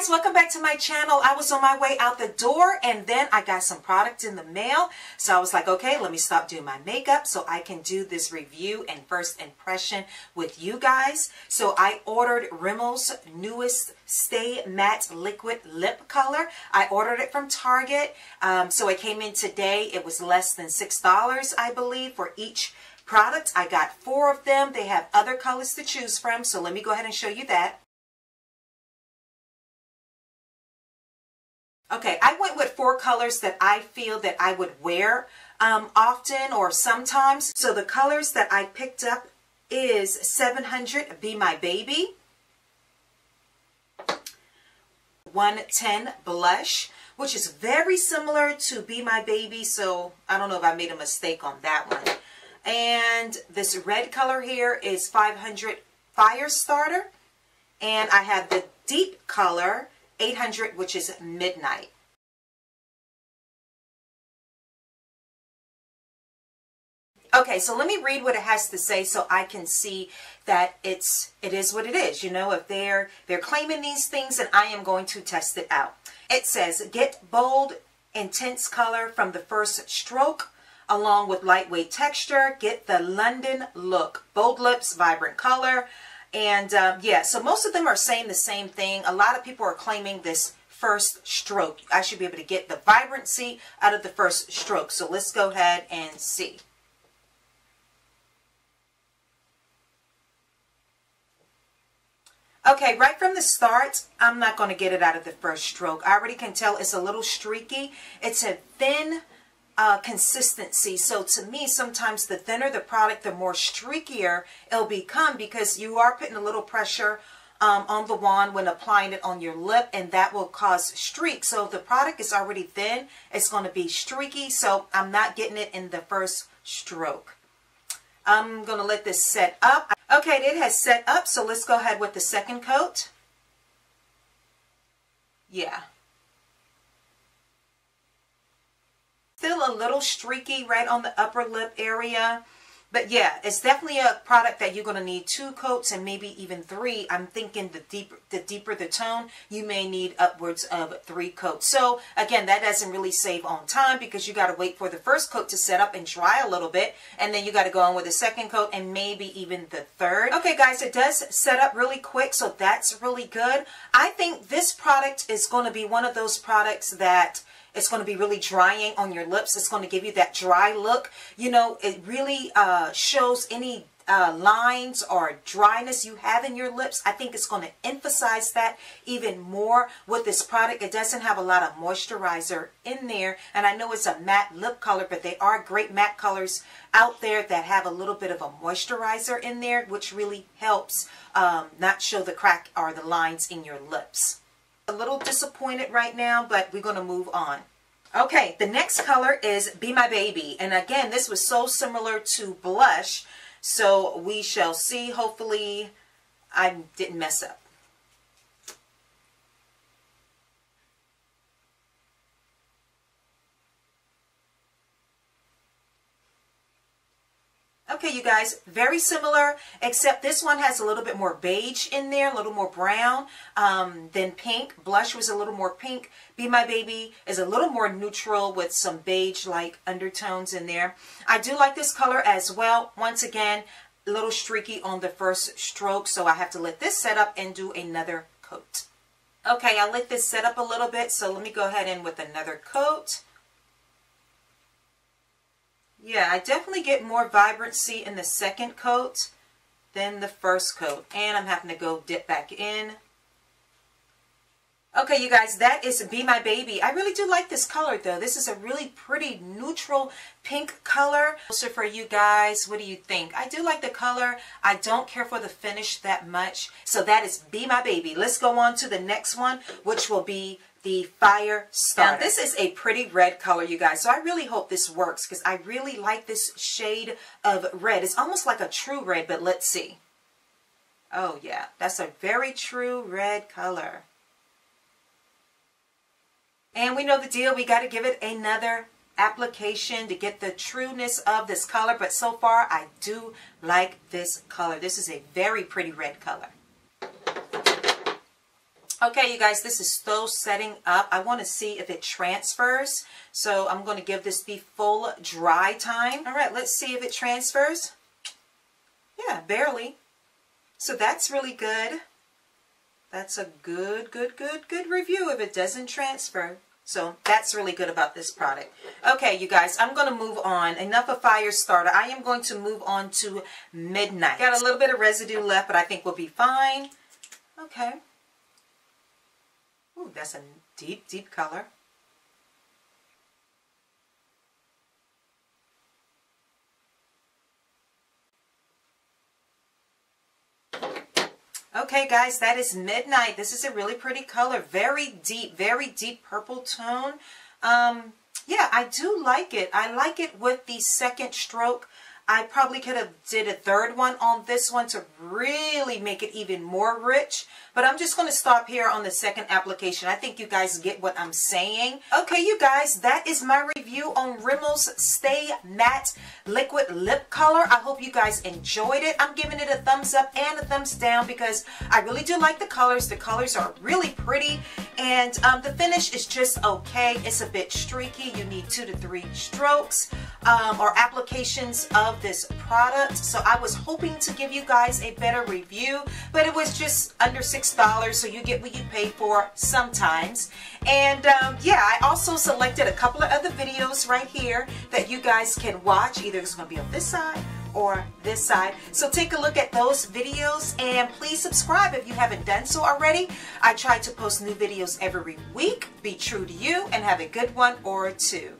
guys, welcome back to my channel. I was on my way out the door and then I got some product in the mail. So I was like, okay, let me stop doing my makeup so I can do this review and first impression with you guys. So I ordered Rimmel's newest Stay Matte Liquid Lip Color. I ordered it from Target. Um, so it came in today. It was less than $6, I believe, for each product. I got four of them. They have other colors to choose from. So let me go ahead and show you that. Okay, I went with four colors that I feel that I would wear um, often or sometimes. So the colors that I picked up is 700 Be My Baby, 110 Blush, which is very similar to Be My Baby. So I don't know if I made a mistake on that one. And this red color here is 500 Fire Starter. And I have the deep color 800, which is midnight. Okay, so let me read what it has to say so I can see that it's it is what it is. You know, if they're they're claiming these things and I am going to test it out. It says, get bold, intense color from the first stroke along with lightweight texture. Get the London look. Bold lips, vibrant color, and um, yeah, so most of them are saying the same thing. A lot of people are claiming this first stroke. I should be able to get the vibrancy out of the first stroke. So let's go ahead and see. Okay, right from the start, I'm not going to get it out of the first stroke. I already can tell it's a little streaky. It's a thin uh, consistency. So to me, sometimes the thinner the product, the more streakier it'll become because you are putting a little pressure um, on the wand when applying it on your lip and that will cause streaks. So if the product is already thin, it's going to be streaky. So I'm not getting it in the first stroke. I'm going to let this set up. Okay, it has set up, so let's go ahead with the second coat. Yeah. Still a little streaky right on the upper lip area. But yeah, it's definitely a product that you're going to need two coats and maybe even three. I'm thinking the deeper the deeper the tone, you may need upwards of three coats. So again, that doesn't really save on time because you got to wait for the first coat to set up and dry a little bit. And then you got to go on with the second coat and maybe even the third. Okay guys, it does set up really quick. So that's really good. I think this product is going to be one of those products that it's going to be really drying on your lips. It's going to give you that dry look. You know, it really uh, shows any uh, lines or dryness you have in your lips. I think it's going to emphasize that even more with this product. It doesn't have a lot of moisturizer in there. And I know it's a matte lip color, but they are great matte colors out there that have a little bit of a moisturizer in there, which really helps um, not show the crack or the lines in your lips a little disappointed right now, but we're going to move on. Okay, the next color is Be My Baby. And again, this was so similar to Blush. So we shall see. Hopefully I didn't mess up. Okay, you guys, very similar, except this one has a little bit more beige in there, a little more brown um, than pink. Blush was a little more pink. Be My Baby is a little more neutral with some beige-like undertones in there. I do like this color as well. Once again, a little streaky on the first stroke, so I have to let this set up and do another coat. Okay, I let this set up a little bit, so let me go ahead in with another coat. Yeah, I definitely get more vibrancy in the second coat than the first coat. And I'm having to go dip back in. Okay, you guys, that is Be My Baby. I really do like this color, though. This is a really pretty neutral pink color. So for you guys, what do you think? I do like the color. I don't care for the finish that much. So that is Be My Baby. Let's go on to the next one, which will be the Fire Starter. Now, this is a pretty red color, you guys. So I really hope this works because I really like this shade of red. It's almost like a true red, but let's see. Oh, yeah. That's a very true red color. And we know the deal. We got to give it another application to get the trueness of this color. But so far, I do like this color. This is a very pretty red color. Okay, you guys, this is still setting up. I want to see if it transfers. So I'm going to give this the full dry time. All right, let's see if it transfers. Yeah, barely. So that's really good. That's a good, good, good, good review if it doesn't transfer. So that's really good about this product. Okay, you guys, I'm going to move on. Enough of Fire Starter. I am going to move on to Midnight. Got a little bit of residue left, but I think we'll be fine. Okay. Ooh, that's a deep, deep color. Okay, guys, that is Midnight. This is a really pretty color. Very deep, very deep purple tone. Um, yeah, I do like it. I like it with the second stroke. I probably could have did a third one on this one to really make it even more rich. But I'm just going to stop here on the second application. I think you guys get what I'm saying. Okay, you guys, that is my review on Rimmel's Stay Matte Liquid Lip Color. I hope you guys enjoyed it. I'm giving it a thumbs up and a thumbs down because I really do like the colors. The colors are really pretty and um, the finish is just okay. It's a bit streaky. You need two to three strokes um, or applications of this product. So I was hoping to give you guys a better review, but it was just under $6, so you get what you pay for sometimes. And um, yeah, I also selected a couple of other videos right here that you guys can watch. Either it's going to be on this side or this side. So take a look at those videos and please subscribe if you haven't done so already. I try to post new videos every week. Be true to you and have a good one or two.